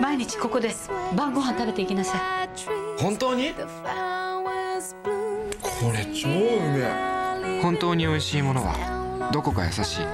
毎日ここで晩ご飯食べていきなさい。本当に？これ超うめえ。本当に美味しいものはどこか優しい。